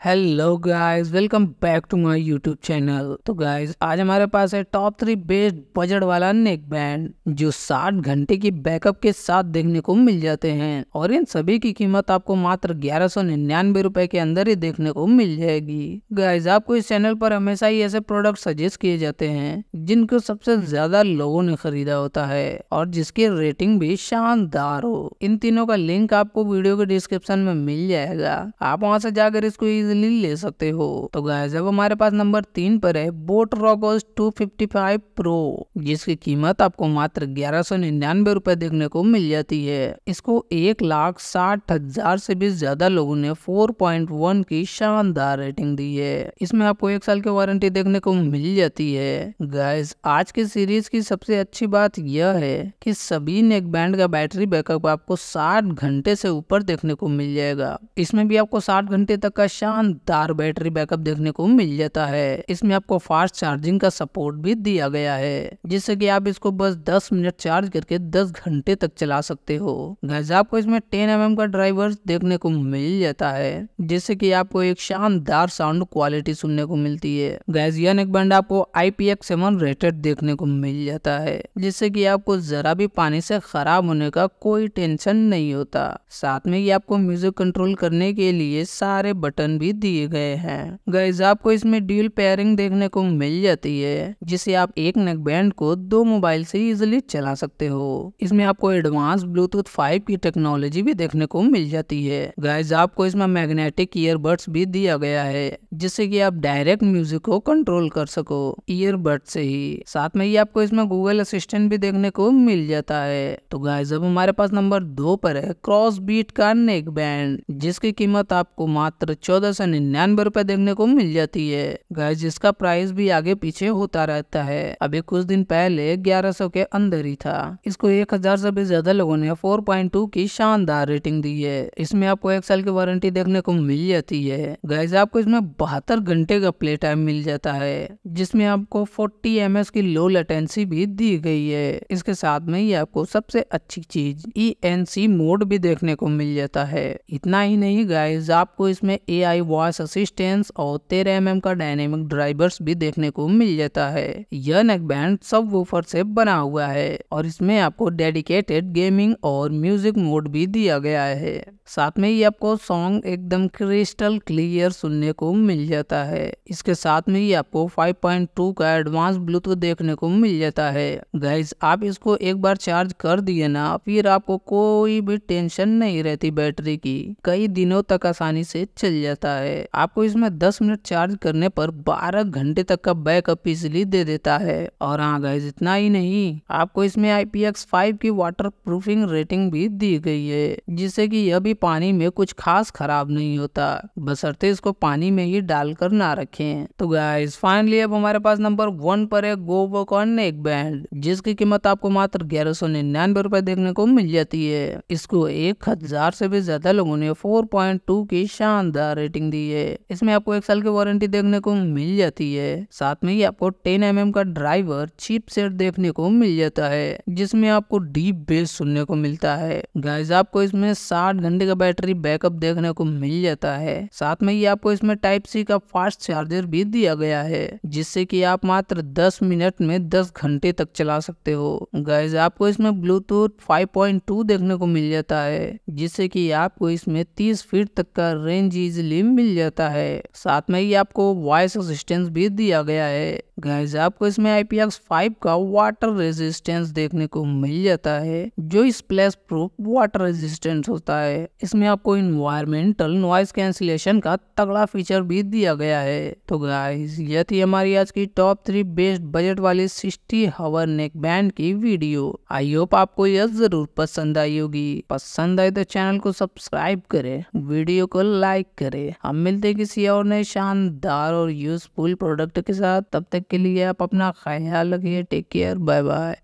Hello guys welcome back to my YouTube channel तो guys आज हमारे पास है टॉप थ्री बेस्ट बजट वाला नेक बैंड जो 60 घंटे की बैकअप के साथ देखने को मिल जाते हैं। और इन सभी की कीमत आपको मात्र ग्यारह सौ रूपए के अंदर ही देखने को मिल जाएगी। गाइस आपको इस चैनल पर हमेशा ही ऐसे प्रोडक्ट सजेस्ट किए जाते हैं, जिनको सबसे ज़्यादा लोगों ने खरीदा होता है और जिसकी रेटिंग भी शानदार हो। इन तीनों का लिंक आपको वीडियो के डिस्क्रिप्शन में मिल जाएगा। आप वहाँ से जाकर इसको इजीली ले सकते हो। तो गाइस अब हमारे पास नंबर तीन पर है बोट रॉकोस 255 प्रो जिसकी कीमत आपको मात्र ग्यारह सौ निन्यानवे रूपए देखने को मिल जाती है। इसको एक लाख साठ हज़ार से भी ज़्यादा लोगों ने 4.1 की शानदार रेटिंग दी है। इसमें आपको एक साल की वारंटी देखने को मिल जाती है। गाइस आज की सीरीज़ की सबसे अच्छी बात यह है कि सभी नेक बैंड का बैटरी बैकअप आपको 60 घंटे से ऊपर देखने को मिल जाएगा। इसमें भी आपको 60 घंटे तक का शानदार बैटरी बैकअप देखने को मिल जाता है। इसमें आपको फास्ट चार्जिंग का सपोर्ट भी दिया गया है, जिससे कि आप इसको बस 10 मिनट चार्ज करके 10 घंटे तक चला सकते हो। गैस आपको इसमें 10 एम का ड्राइवर देखने को मिल जाता है, जिससे कि आपको एक शानदार साउंड क्वालिटी सुनने को मिलती है। गैस यह नेक बैंड आपको आई रेटेड देखने को मिल जाता है, जिससे की आपको जरा भी पानी से खराब होने का कोई टेंशन नहीं होता। साथ में ही आपको म्यूज़िक कंट्रोल करने के लिए सारे बटन भी दिए गए हैं। गैस आपको इसमें ड्यूल पेयरिंग देखने को मिल जाती है, जिसे आप एक नेक बैंड को दो मोबाइल से इजिली चला सकते हो। इसमें आपको एडवांस ब्लूटूथ 5 की टेक्नोलॉजी भी देखने को मिल जाती है। गैस आपको इसमें मैग्नेटिक ईयरबड्स भी दिया गया है, जिससे कि आप डायरेक्ट म्यूज़िक को कंट्रोल कर सको ईयरबड से ही। साथ में ही आपको इसमें गूगल असिस्टेंट भी देखने को मिल जाता है। तो गाइस अब हमारे पास नंबर दो पर है क्रॉस बीट का नेक बैंड जिसकी कीमत आपको मात्र चौदह सौ निन्यानवे रूपए देखने को मिल जाती है। गैस जिसका प्राइस भी आगे पीछे होता रहता है, अभी कुछ दिन पहले ग्यारह सौ के अंदर ही था। इसको एक हज़ार से भी ज़्यादा लोगों ने 4.2 की शानदार रेटिंग दी है। इसमें आपको एक साल की वारंटी देखने को मिल जाती है। गैस आपको इसमें बहत्तर घंटे का प्ले टाइम मिल जाता है, जिसमें आपको 40 एम की लो लेटेंसी भी दी गई है। इसके साथ में ही आपको सबसे अच्छी चीज़ ईएनसी मोड भी देखने को मिल जाता है। इतना ही नहीं गाइज़ आपको इसमें ए आई वॉइस असिस्टेंस और तेरह एम का डायनेमिक ड्राइवर्स भी देखने को मिल जाता है। यह नेक बैंड सब वूफर से बना हुआ है और इसमें आपको डेडिकेटेड गेमिंग और म्यूज़िक मोड भी दिया गया है। साथ में ही आपको सॉन्ग एकदम क्रिस्टल क्लियर सुनने को मिल जाता है। इसके साथ में ही आपको 5.2 का एडवांस ब्लूटूथ देखने को मिल जाता है। गाइज़ आप इसको एक बार चार्ज कर दिए ना, फिर आपको कोई भी टेंशन नहीं रहती बैटरी की। कई दिनों तक आसानी से चल जाता है आपको इसमें 10 मिनट चार्ज करने पर 12 घंटे तक का बैकअप इजिली दे देता है। और हाँ गाइज़ इतना ही नहीं, आपको इसमें IPX5 की वाटर प्रूफिंग रेटिंग भी दी गई है, जिससे कि यह भी पानी में कुछ खास खराब नहीं होता। बसरते इसको पानी में ही डालकर ना रखें। तो गाइस फाइनली अब हमारे पास नंबर वन पर है गोबोकॉन एक बैंड जिसकी कीमत आपको मात्र ग्यारह सौ निन्यानवे रूपए देखने को मिल जाती है। इसको एक हज़ार से भी ज़्यादा लोगों ने 4.2 की शानदार रेटिंग दी है। इसमें आपको एक साल की वारंटी देखने को मिल जाती है। साथ में ही आपको 10 एम mm का ड्राइवर चिप सेट देखने को मिल जाता है, जिसमें आपको डीप बेस सुनने को मिलता है। गाइस, आपको इसमें साठ घंटे का बैटरी बैकअप देखने को मिल जाता है। साथ में ही आपको इसमें टाइप सी का फास्ट चार्जर भी दिया गया है, जिससे कि आप मात्र 10 मिनट में 10 घंटे तक चला सकते हो। गाइज़ आपको इसमें ब्लूटूथ 5.2 देखने को मिल जाता है, जिससे कि आपको इसमें 30 फीट तक का रेंज इजिली मिल जाता है। साथ में ही आपको वॉइस असिस्टेंस भी दिया गया है। गाइज़ आपको इसमें IPX5 का वाटर रेजिस्टेंस देखने को मिल जाता है, जो स्प्लैश प्रूफ वाटर रेजिस्टेंस होता है। इसमें आपको इन्वायरमेंटल नॉइस कैंसिलेशन का तगड़ा फीचर भी दिया गया है। तो गाइज़ यह थी हमारी आज की टॉप थ्री बेस्ट बजट वाली सिक्सटी हवर नेक बैंड की वीडियो आई होप आपको यह ज़रूर पसंद आई होगी। पसंद आए तो चैनल को सब्सक्राइब करे वीडियो को लाइक करे। हम मिलते किसी और नए शानदार और यूजफुल प्रोडक्ट के साथ। तब तक के लिए आप अपना ख्याल रखिए टेक केयर बाय बाय